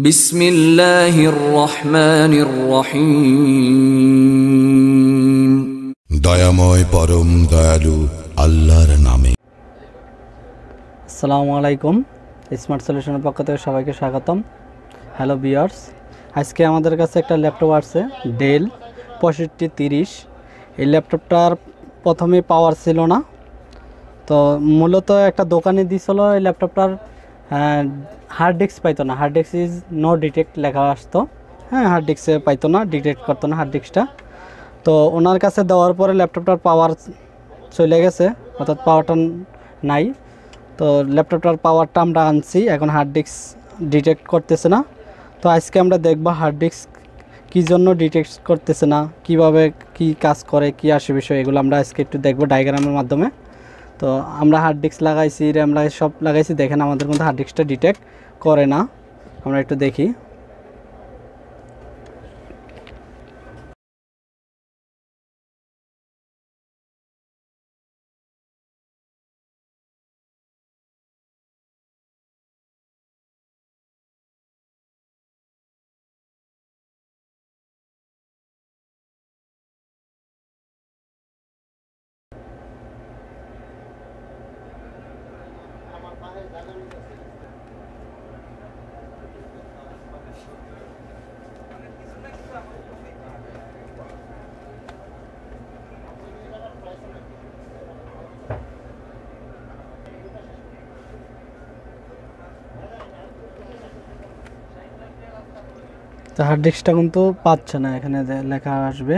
বিসমিল্লাহির দয়াময় পরম দয়ালু আল্লাহর নামে। আসসালামু আলাইকুম স্মার্ট সলিউশনের পক্ষ থেকে সবাইকে স্বাগতম। হ্যালো বিয়ার্স আজকে আমাদের কাছে একটা ল্যাপটপ আছে ডেল পঁয়ষট্টি তিরিশ। এই ল্যাপটপটার প্রথমে পাওয়ার ছিল না তো মূলত একটা দোকানে দিছিল এই ল্যাপটপটার হার্ড ডিস্ক পাইতো না। Hard disk is no detect লেখা আসতো। হ্যাঁ হার্ড ডিস্কে পাইতো না ডিটেক্ট করতো না হার্ড ডিস্কটা তো ওনার কাছে দেওয়ার পরে ল্যাপটপটার পাওয়ার চলে গেছে, অর্থাৎ পাওয়ারটা নাই। তো ল্যাপটপটার পাওয়ারটা আমরা আনছি, এখন হার্ড ডিস্ক ডিটেক্ট করতেছে না। তো আজকে আমরা দেখব হার্ড ডিস্ক কী জন্য ডিটেক্ট করতেছে না, কীভাবে কি কাজ করে, কি আসে বিষয়, এগুলো আমরা আজকে একটু দেখব ডায়াগ্রামের মাধ্যমে। তো আমরা হার্ড ডিস্ক লাগাইছি র্যাম লাগাইছি, সব লাগাইছি। দেখেন আমাদের কিন্তু হার্ড ডিস্কটা ডিটেক্ট করে না। আমরা একটু দেখি। তো হার্ড ডিস্কটা কিন্তু পাচ্ছে না এখানে লেখা আসবে।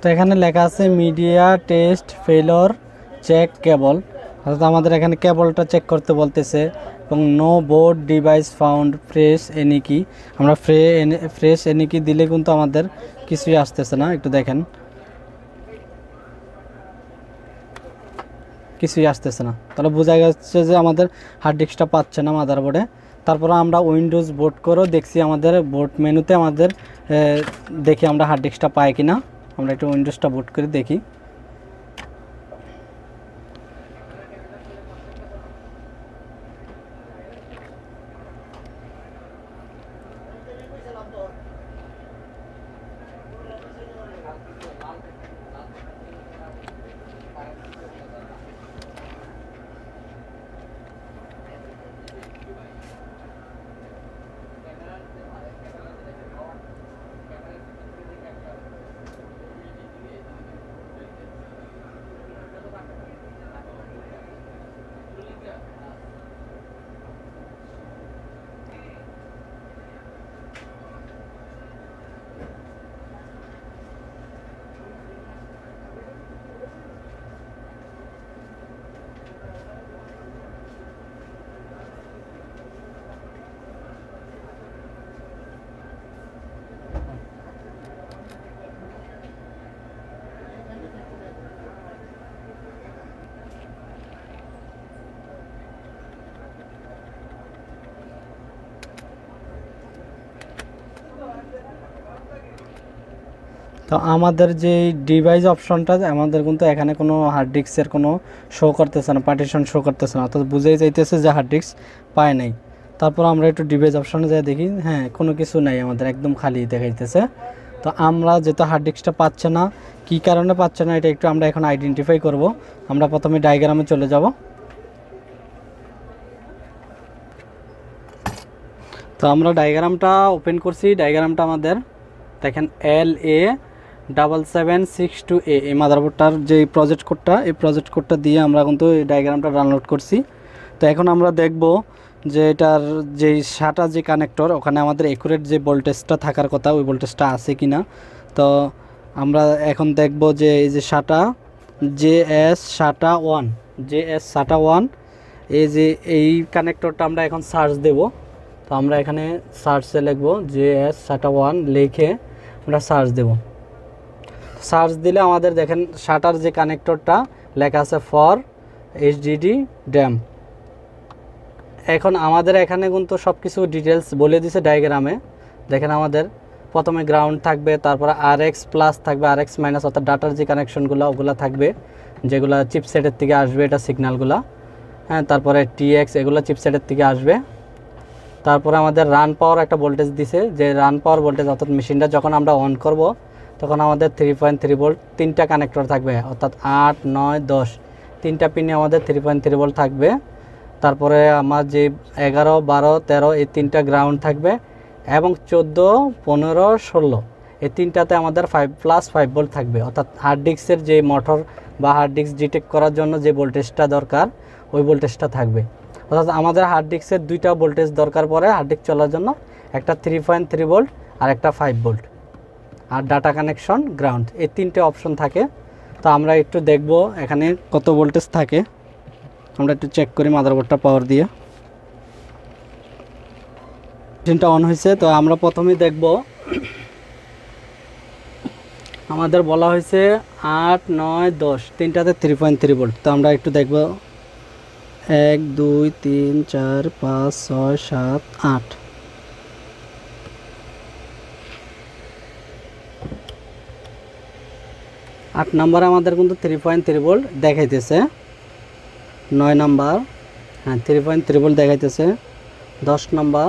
তো এখানে লেখা আছে media test failure check cable অর্থাৎ আমাদের এখানে কেবলটা চেক করতে বলতেছে। এবং no boot device found press any key আমরা ফ্রে এনে ফ্রেশ এনি কি দিলে কিন্তু আমাদের কিছুই আসতেছে না, একটু দেখেন। কিছুই আসতেছে না। তাহলে বোঝা যাচ্ছে যে আমাদের হার্ড ডিস্কটা পাচ্ছে না মাদারবোর্ডে তারপর আমরা উইন্ডোজ বোর্ড করেও দেখছি আমাদের বোর্ড মেনুতে আমাদের দেখি আমরা হার্ড ডিস্কটা পাই কিনা। আমরা একটু উইন্ডোজটা বোট করে দেখি। তো আমাদের যে ডিভাইস অপশনটা আমাদের কিন্তু এখানে কোনো হার্ড ডিস্কের কোনো শো করতেছে না পার্টিশন শো করতেছে না। অর্থাৎ বুঝেই যাইতেছে যে হার্ড ডিস্ক পায় নাই। তারপর আমরা একটু ডিভাইস অপশনে যাই দেখি হ্যাঁ কোনো কিছু নাই আমাদের, একদম খালি দেখাইতেছে। তো আমরা যেহেতু হার্ড ডিস্কটা পাচ্ছে না, কি কারণে পাচ্ছে না, এটা একটু আমরা এখন আইডেন্টিফাই করব। আমরা প্রথমে ডায়াগ্রামে চলে যাব। তো আমরা ডায়াগ্রামটা ওপেন করছি। ডায়াগ্রামটা আমাদের, দেখেন L A double seven six two A এই মাদারবোর্ডটার যে প্রজেক্ট কোডটা এই প্রজেক্ট কোডটা দিয়ে আমরা কিন্তু এই ডায়াগ্রামটা ডাউনলোড করছি। তো এখন আমরা দেখব যে এটার যে সাটা যে কানেক্টর ওখানে আমাদের একুরেট যে ভোল্টেজটা থাকার কথা, ওই ভোল্টেজটা আছে কি না তো আমরা এখন দেখব যে এই যে SATA J S SATA one J S SATA one এই যে এই কানেক্টরটা আমরা এখন সার্চ দেব। তো আমরা এখানে সার্চে লিখব জে এস সাটা ওয়ান লিখে আমরা সার্চ দেব। সার্চ দিলে আমাদের দেখেন শাটার যে কানেক্টরটা লেখা আছে ফর এইচডিডি ড্যাম। এখন আমাদের এখানে কিন্তু সব কিছু ডিটেলস বলে দিছে ডায়াগ্রামে। দেখেন আমাদের প্রথমে গ্রাউন্ড থাকবে, তারপরে আর এক্স প্লাস থাকবে আর এক্স মাইনাস, অর্থাৎ ডাটার যে কানেকশনগুলো, ওগুলো থাকবে। যেগুলো চিপসেটের থেকে আসবে, এটা সিগন্যালগুলো। হ্যাঁ তারপরে টিএক্স, এগুলো চিপসেটের থেকে আসবে। তারপরে আমাদের রান পাওয়ার একটা ভোল্টেজ দিছে। যে রান পাওয়ার ভোল্টেজ, অর্থাৎ মেশিনটা যখন আমরা অন করব তখন আমাদের থ্রি পয়েন্ট থ্রি ভোল্ট তিনটা কানেক্টর থাকবে, অর্থাৎ আট, নয়, দশ। তিনটা পিনে আমাদের থ্রি পয়েন্ট থ্রি ভোল্ট থাকবে। তারপরে আমার যে এগারো, বারো, তেরো, এই তিনটা গ্রাউন্ড থাকবে এবং চোদ্দ, পনেরো, ষোলো। এই তিনটাতে আমাদের ফাইভ প্লাস ফাইভ ভোল্ট থাকবে, অর্থাৎ হার্ড ডিস্কের যে মোটর বা হার্ড ডিস্ক ডিটেক্ট করার জন্য যে ভোল্টেজটা দরকার, ওই ভোল্টেজটা থাকবে। অর্থাৎ আমাদের হার্ড ডিস্কের দুইটা ভোল্টেজ দরকার পড়ে হার্ড ডিস্ক চলার জন্য একটা থ্রি পয়েন্ট থ্রি ভোল্ট আর একটা ফাইভ ভোল্ট আর ডাটা কানেকশন গ্রাউন্ড এই তিনটে অপশন থাকে। তো আমরা একটু দেখব এখানে কত ভোল্টেজ থাকে। আমরা একটু চেক করি মাদারবোর্ডটা পাওয়ার দিয়ে। মেশিনটা অন হয়েছে, তো আমরা প্রথমেই দেখব। আমাদের বলা হয়েছে আট, নয়, দশ, তিনটাতে থ্রি পয়েন্ট থ্রি ভোল্ট তো আমরা একটু দেখব। এক, দুই, তিন, চার, পাঁচ, ছয়, সাত, আট। আট নাম্বারে আমাদের কিন্তু থ্রি পয়েন্ট থ্রি ভোল্ট দেখাইতেছে। নয় নাম্বার হ্যাঁ থ্রি পয়েন্ট থ্রি ভোল্ট দেখাইতেছে। দশ number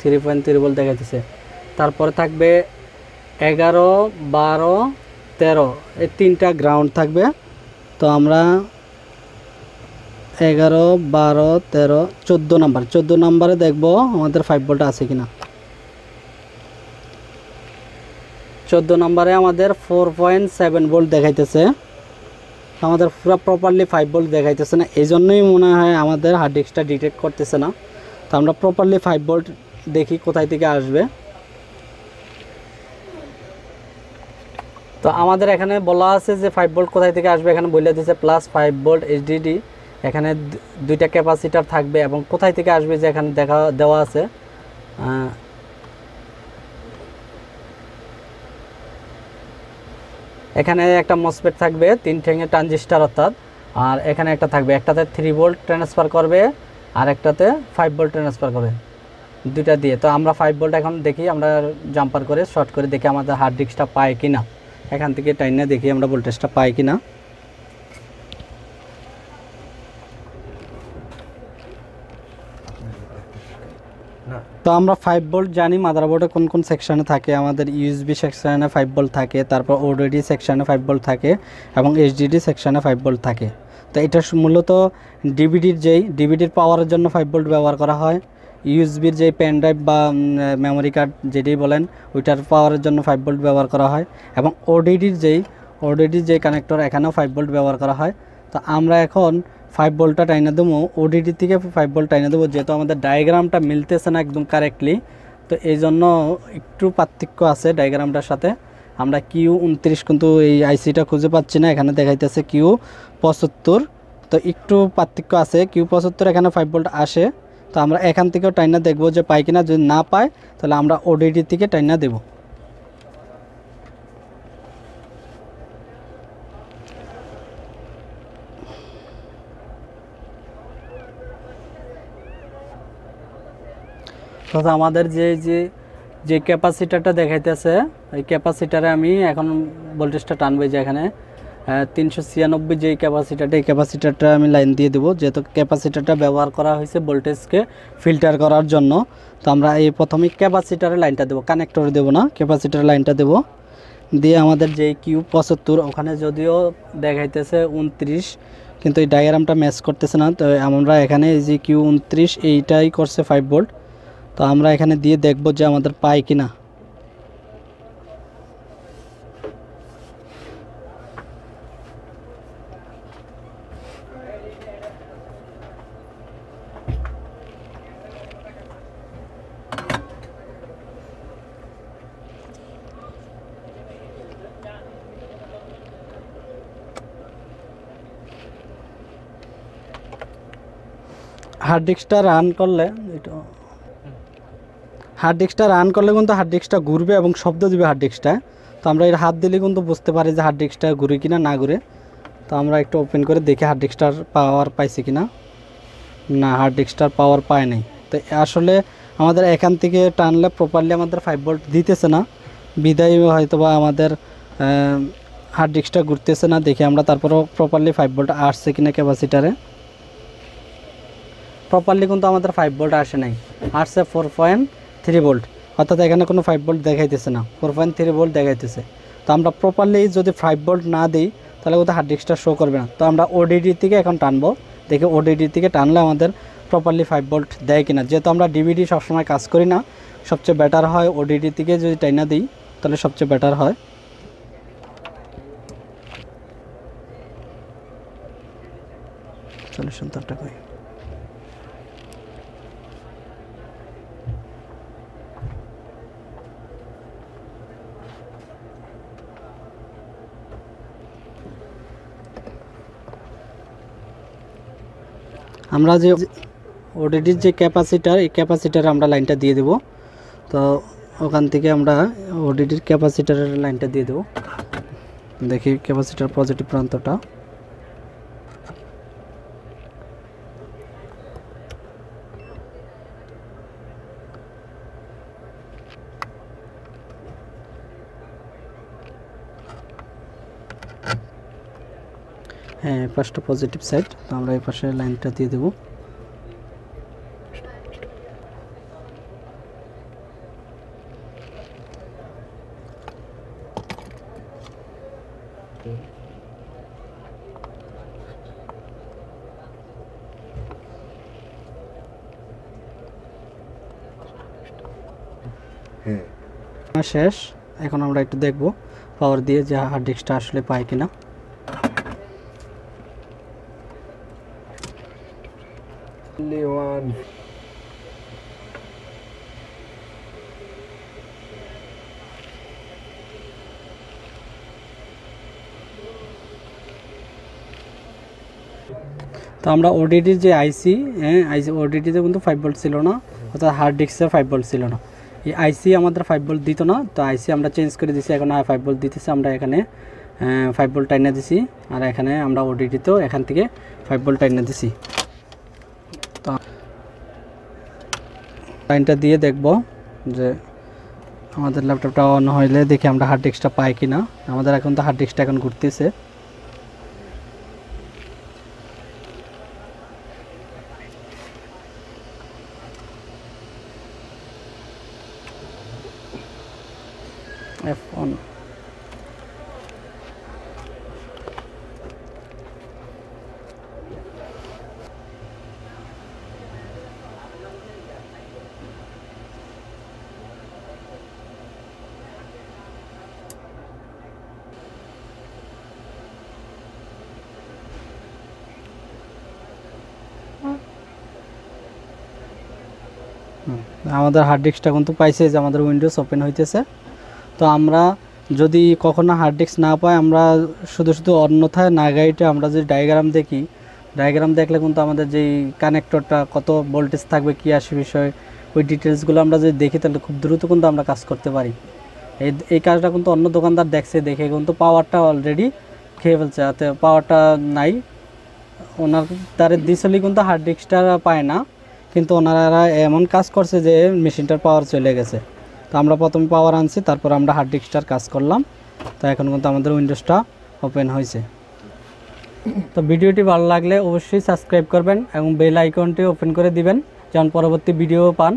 three point three volt দেখাইতেছে। তারপরে থাকবে এগারো, বারো, তেরো, এই তিনটা গ্রাউন্ড থাকবে। তো আমরা এগারো, বারো, তেরো, চোদ্দ নাম্বার, চোদ্দ নাম্বারে দেখব আমাদের ফাইভ ভোল্ট আছে কিনা। চোদ্দ নম্বরে আমাদের ফোর পয়েন্ট সেভেন ভোল্ট দেখাইতেছে। আমাদের পুরো প্রপারলি ফাইভ ভোল্ট দেখাইতেছে না এই জন্যই মনে হয় আমাদের হার্ড ডিস্কটা ডিটেক্ট করতেছে না। তো আমরা প্রপারলি ফাইভ ভোল্ট দেখি কোথায় থেকে আসবে। তো আমাদের এখানে বলা আছে যে ফাইভ ভোল্ট কোথায় থেকে আসবে, এখানে বলে দিয়েছে প্লাস ফাইভ ভোল্ট এইচডিডি এখানে দুইটা ক্যাপাসিটার থাকবে এবং কোথায় থেকে আসবে যে এখানে দেখা দেওয়া আছে। এখানে একটা মসপেট থাকবে, তিন ঠেঙে ট্রানজিস্টার অর্থাৎ। আর এখানে একটা থাকবে, একটাতে থ্রি ভোল্ট ট্রান্সফার করবে, আর একটাতে ফাইভ ভোল্ট ট্রান্সফার করবে। দুইটা দিয়ে। তো আমরা ফাইভ ভোল্ট এখন দেখি, আমরা জাম্পার করে শর্ট করে দেখি আমাদের হার্ড ডিস্কটা পাই কি না এখান থেকে টাইনে দেখি আমরা ভোল্টেজটা পাই কি না তো আমরা ফাইভ বোল্ট জানি মাদারবোর্ডে কোন কোন সেকশানে থাকে, আমাদের ইউএসবি সেকশানে ফাইভ ভোল্ট থাকে, তারপর ওডিডি সেকশানে ফাইভ ভোল্ট থাকে এবং এইচডিডি সেকশানে ফাইভ ভোল্ট থাকে। তো এটা মূলত ডিভিডির যেই ডিভিডির পাওয়ারের জন্য ফাইভ বোল্ট ব্যবহার করা হয়। ইউএসবির যেই পেন ড্রাইভ বা মেমোরি কার্ড যেটাই বলেন, ওইটার পাওয়ারের জন্য ফাইভ বোল্ট ব্যবহার করা হয় এবং ওডিডির যেই ওডিডির যেই কানেক্টর এখানেও ফাইভ বোল্ট ব্যবহার করা হয়। তো আমরা এখন ফাইভ ভোল্টটা টাইনা দেবো ওডিডি থেকে ফাইভ ভোল্ট টাইনা দেবো, যেহেতু আমাদের ডায়াগ্রামটা মিলতেছে না একদম কারেক্টলি তো এই জন্য একটু পার্থক্য আছে ডায়াগ্রামটার সাথে। আমরা কিউ উনত্রিশ কিন্তু এই আইসিটা খুঁজে পাচ্ছি না, এখানে দেখাইতেছে কিউ পঁচাত্তর, তো একটু পার্থক্য আছে কিউ পঁচাত্তর এখানে ফাইভ ভোল্ট আসে, তো আমরা এখান থেকেও টাইনা দেখব যে পাই কিনা, যদি না পাই তাহলে আমরা ওডিডি থেকে টাইনা দেবো। তথা আমাদের যে যে যে ক্যাপাসিটারটা দেখাইতেছে ওই ক্যাপাসিটারে আমি এখন ভোল্টেজটা টানবে যে এখানে। তিনশো ছিয়ানব্বই যে ক্যাপাসিটারটা এই ক্যাপাসিটারটা আমি লাইন দিয়ে দেবো, যেহেতু ক্যাপাসিটারটা ব্যবহার করা হয়েছে ভোল্টেজকে ফিল্টার করার জন্য। তো আমরা এই প্রথমে ক্যাপাসিটারে লাইনটা দেবো, কানেক্টরে দেবো না ক্যাপাসিটার লাইনটা দেবো। দিয়ে আমাদের যে কিউ পঁচাত্তর, ওখানে যদিও দেখাইতেছে উনত্রিশ, কিন্তু এই ডায়াগ্রামটা ম্যাচ করতেছে না। তো আমরা এখানে এই যে কিউ উনত্রিশ, এইটাই করছে ফাইভ ভোল্ট তো আমরা এখানে দিয়ে দেখব যে আমাদের পাই কিনা। হার্ড ডিস্কটা রান করলে এটা হার্ড ডিস্কটা রান করলে কিন্তু হার্ড ডিস্কটা ঘুরবে এবং শব্দ দিবে হার্ড ডিস্কটা তো আমরা এর হাত দিলে কিন্তু বুঝতে পারি যে হার্ড ডিস্কটা ঘুরে কিনা, না ঘুরে। তো আমরা একটু ওপেন করে দেখি হার্ড ডিস্কটার পাওয়ার পাইছে কিনা। না হার্ড ডিস্কটার পাওয়ার পায় নাই। তো আসলে আমাদের এখান থেকে টানলে প্রপারলি আমাদের ফাইভ ভোল্ট দিতেছে না। বিদায় হয়তো বা আমাদের হার্ড ডিস্কটা ঘুরতেছে না। দেখে আমরা তারপরেও প্রপারলি ফাইভ ভোল্ট আসছে কিনা ক্যাপাসিটারে প্রপারলি কিন্তু আমাদের ফাইভ ভোল্ট আসে নাই। আসছে ফোর পয়েন্ট থ্রি ভোল্ট অর্থাৎ এখানে কোনো ফাইভ ভোল্ট দেখাইতেছে না ফোর পয়েন্ট থ্রি ভোল্ট দেখাইতেছে। তো আমরা প্রপারলি যদি ফাইভ ভোল্ট না দিই, তাহলে কিন্তু হার্ড ডিস্কটা শো করবে না। তো আমরা ওডিডি থেকে এখন টানবো, দেখে ওডিডি থেকে টানলে আমাদের প্রপারলি ফাইভ ভোল্ট দেয় কিনা। যেহেতু আমরা ডিভিডি সবসময় কাজ করি না, সবচেয়ে বেটার হয় ওডিডি থেকে যদি টাইনা দিই, তাহলে সবচেয়ে বেটার হয়। চল্লিশ সত্তর টাকায় আমরা যে ওডিডির যে ক্যাপাসিটার এই ক্যাপাসিটার আমরা লাইনটা দিয়ে দেব। তো ওখান থেকে আমরা ওডিডির ক্যাপাসিটারের লাইনটা দিয়ে দেব। দেখি ক্যাপাসিটার পজিটিভ প্রান্তটা। হ্যাঁ পাশটা পজিটিভ সাইড তো আমরা এই পাশে লাইনটা দিয়ে দেবো। শেষ এখন আমরা একটু দেখব পাওয়ার দিয়ে যে হার্ড ডিস্কটা আসলে পায় কিনা। Only one. তো আমরা ওডিটির যে আইসি হ্যাঁ আইসি ওডিটিতে কিন্তু ফাইভ ভোল্ট ছিল না, অর্থাৎ হার্ড ডিস্কের ফাইভ ভোল্ট ছিল না এই আইসি আমাদের ফাইভ ভোল্ট দিত না, তো আইসি আমরা চেঞ্জ করে দিছি, এখন ফাইভ ভোল্ট দিতেছি আমরা এখানে ফাইভ ভোল্ট টাইনে দিছি, আর এখানে আমরা ওডিডিতেও এখান থেকে ফাইভ ভোল্ট টাইনে দিছি লাইনটা দিয়ে দেখব যে আমাদের ল্যাপটপটা অন হইলে দেখি আমরা হার্ড ডিস্কটা পাই কি না আমাদের এখন তো হার্ড ডিস্কটা এখন ঘুরতেছে। F1 আমাদের হার্ড ডিস্কটা কিন্তু পাইছে যে আমাদের উইন্ডোজ ওপেন হইতেছে। তো আমরা যদি কখনো হার্ড ডিস্ক না পাই, আমরা শুধু শুধু অন্যথায় না গাইটে আমরা যদি ডায়াগ্রাম দেখি ডায়াগ্রাম দেখলে কিন্তু আমাদের যেই কানেক্টরটা কত ভোল্টেজ থাকবে, কী আসে বিষয়, ওই ডিটেলসগুলো আমরা যদি দেখি, তাহলে খুব দ্রুত কিন্তু আমরা কাজ করতে পারি। এই এই কাজটা কিন্তু অন্য দোকানদার দেখছে, দেখে কিন্তু পাওয়ারটা অলরেডি খেয়ে ফেলছে পাওয়ারটা নাই। ওনার তার দিছলেই কিন্তু হার্ড ডিস্কটা পায় না। কিন্তু ওনারা এমন কাজ করছে যে মেশিনটার পাওয়ার চলে গেছে। তো আমরা প্রথমে পাওয়ার আনছি, তারপর আমরা হার্ড ডিস্কটার কাজ করলাম। তো এখন কিন্তু আমাদের উইন্ডোজটা ওপেন হয়েছে। তো ভিডিওটি ভালো লাগলে অবশ্যই সাবস্ক্রাইব করবেন এবং বেল আইকনটি ওপেন করে দিবেন যেমন পরবর্তী ভিডিও পান।